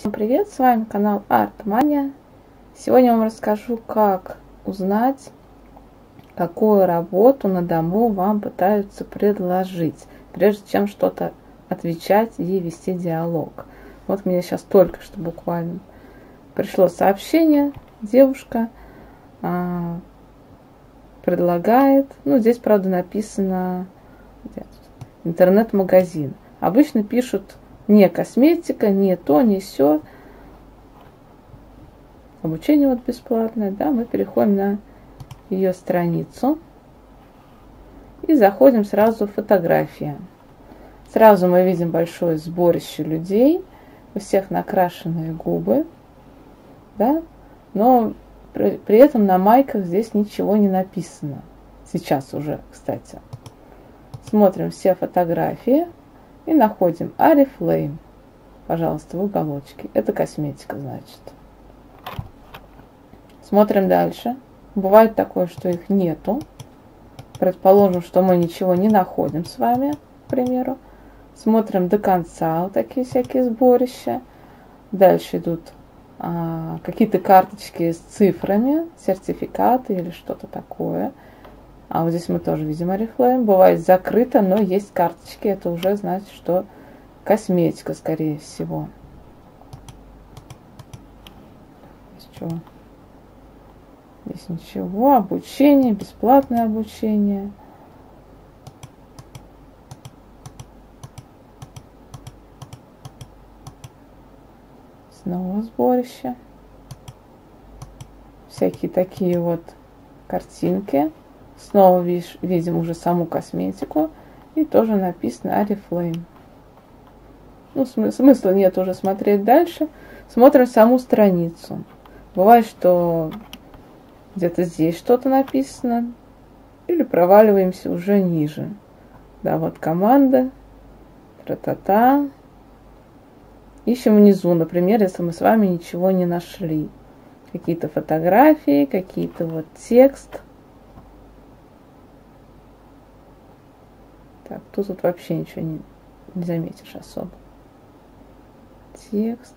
Всем привет, с вами канал Артмания. Сегодня я вам расскажу, как узнать, какую работу на дому вам пытаются предложить, прежде чем что-то отвечать и вести диалог. Вот мне сейчас только что буквально пришло сообщение, девушка а, предлагает, ну здесь правда написано интернет-магазин. Обычно пишут не косметика, не то, не все. Обучение вот бесплатное, да, мы переходим на ее страницу и заходим сразу в фотографии. Сразу мы видим большое сборище людей, у всех накрашенные губы, да, но при, при этом на майках здесь ничего не написано. Сейчас уже, кстати. Смотрим все фотографии и находим Арифлейм. Пожалуйста, в уголочке. Это косметика, значит. Смотрим дальше. Бывает такое, что их нету. Предположим, что мы ничего не находим с вами, к примеру. Смотрим до конца вот такие всякие сборища. Дальше идут а, какие-то карточки с цифрами, сертификаты или что-то такое. А вот здесь мы тоже видим Oriflame. Бывает закрыто, но есть карточки. Это уже значит, что косметика, скорее всего. Здесь что? Здесь ничего. Обучение, бесплатное обучение. Снова сборище. Всякие такие вот картинки. Снова видим уже саму косметику. И тоже написано Oriflame. Ну, смы смысла нет уже смотреть дальше. Смотрим саму страницу. Бывает, что где-то здесь что-то написано. Или проваливаемся уже ниже. Да, вот команда. Тра-та-та. Ищем внизу, например, если мы с вами ничего не нашли. Какие-то фотографии, какие-то вот текст – Так, тут вот вообще ничего не, не заметишь особо. Текст.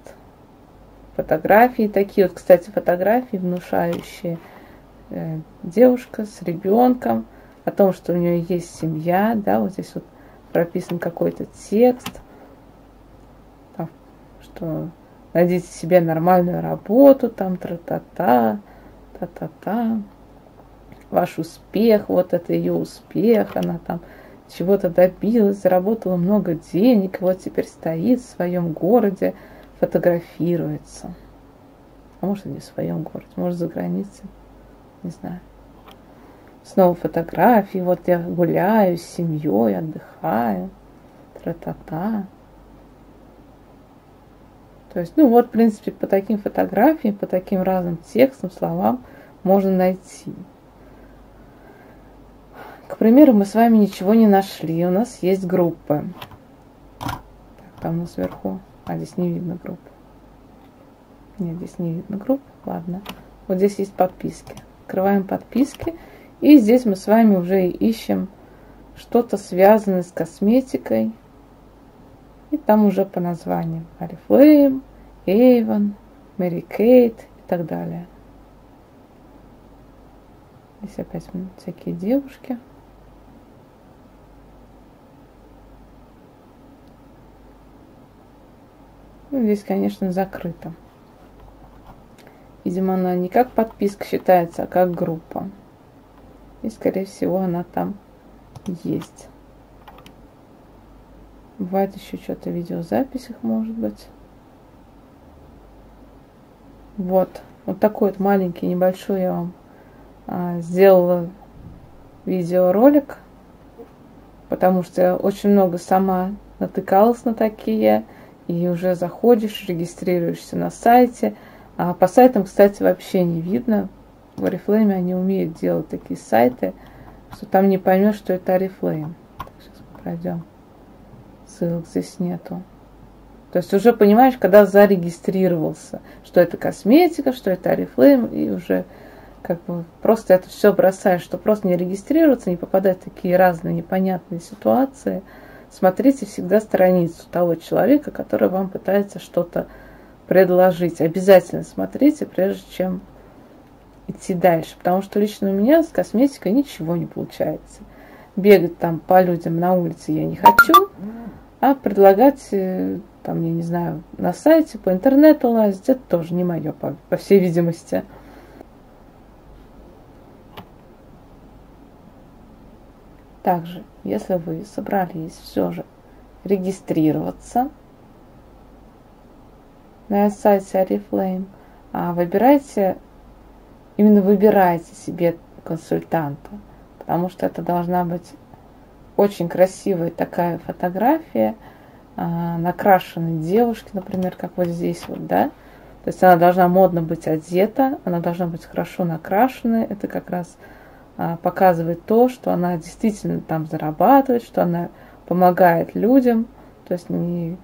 Фотографии такие вот, кстати, фотографии внушающие. Э, девушка с ребенком, о том, что у нее есть семья, да, вот здесь вот прописан какой-то текст, там, что найдите себе нормальную работу, там, тра-та-та, та-та-та, ваш успех, вот это ее успех, она там чего-то добилась, заработала много денег, вот теперь стоит в своем городе, фотографируется. А может, не в своем городе, может, за границей, не знаю. Снова фотографии, вот я гуляю с семьей, отдыхаю, тра-та-та. То есть, ну вот, в принципе, по таким фотографиям, по таким разным текстам, словам можно найти. Примеру, мы с вами ничего не нашли. У нас есть группы. Так, там у сверху. А, здесь не видно групп. Нет, здесь не видно групп. Ладно. Вот здесь есть подписки. Открываем подписки. И здесь мы с вами уже ищем что-то связанное с косметикой. И там уже по названиям. Oriflame, Avon, Mary Kate и так далее. Здесь опять всякие девушки. Ну, здесь, конечно, закрыто. Видимо, она не как подписка считается, а как группа. И, скорее всего, она там есть. Бывает еще что-то в видеозаписях, может быть. Вот. Вот такой вот маленький, небольшой я вам а, сделала видеоролик. Потому что я очень много сама натыкалась на такие и уже заходишь, регистрируешься на сайте. А по сайтам, кстати, вообще не видно. В Oriflame они умеют делать такие сайты, что там не поймешь, что это Oriflame. Сейчас пройдем. Ссылок здесь нету. То есть уже понимаешь, когда зарегистрировался, что это косметика, что это Oriflame, и уже как бы просто это все бросаешь, что просто не регистрироваться, не попадать в такие разные непонятные ситуации – смотрите всегда страницу того человека, который вам пытается что-то предложить. Обязательно смотрите, прежде чем идти дальше. Потому что лично у меня с косметикой ничего не получается. Бегать там по людям на улице я не хочу, а предлагать, э, там, я не знаю, на сайте, по интернету лазить, это тоже не мое, по, по всей видимости. Также, если вы собрались все же регистрироваться на сайте Oriflame, а выбирайте, именно выбирайте себе консультанта, потому что это должна быть очень красивая такая фотография а, накрашенной девушки, например, как вот здесь вот, да, то есть она должна модно быть одета, она должна быть хорошо накрашенная, это как раз показывает то, что она действительно там зарабатывает, что она помогает людям, то есть не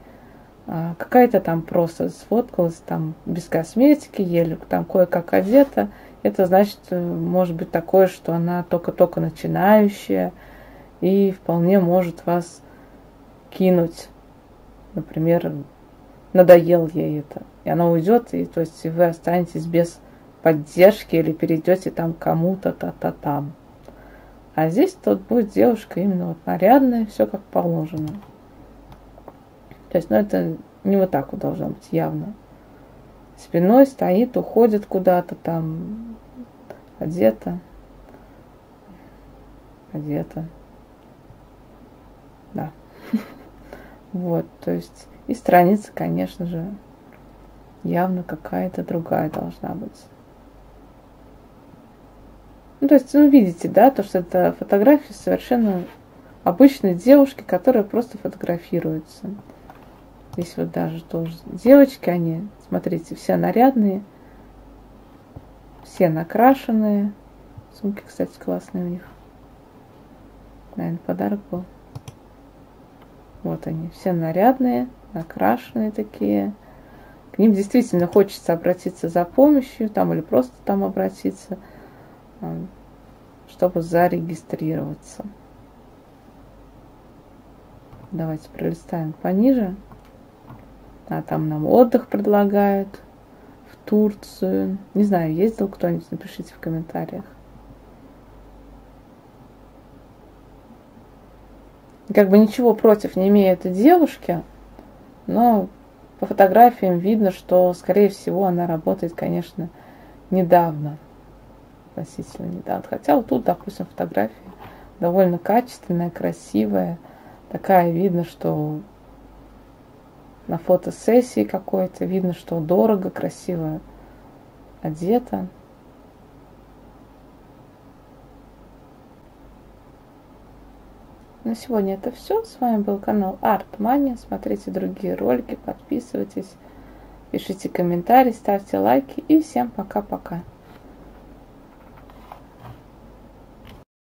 а, какая-то там просто сфоткалась там без косметики, еле там кое-как одета. Это значит, э, может быть такое, что она только-только начинающая и вполне может вас кинуть. Например, надоел ей это. И она уйдет, и то есть вы останетесь без поддержки или перейдете там кому-то, та-та там. А здесь тут будет девушка именно вот нарядная, все как положено. То есть, ну это не вот так вот должно быть явно. Спиной стоит, уходит куда-то там, одета, одета. Да. Вот, то есть, и страница, конечно же, явно какая-то другая должна быть. Ну, то есть, ну, видите, да, то, что это фотография совершенно обычной девушки, которая просто фотографируется. Здесь вот даже тоже девочки, они, смотрите, все нарядные, все накрашенные. Сумки, кстати, классные у них. Наверное, подарок был. Вот они, все нарядные, накрашенные такие. К ним действительно хочется обратиться за помощью, там или просто там обратиться – чтобы зарегистрироваться. Давайте пролистаем пониже. А там нам отдых предлагают в Турцию. Не знаю, ездил кто-нибудь, напишите в комментариях. Как бы ничего против не имея этой девушки, но по фотографиям видно, что, скорее всего, она работает, конечно, недавно относительно недавно. Хотя вот тут, допустим, фотография довольно качественная, красивая. Такая видно, что на фотосессии какой-то видно, что дорого, красиво одета. На сегодня это все. С вами был канал Art Money. Смотрите другие ролики, подписывайтесь, пишите комментарии, ставьте лайки и всем пока-пока.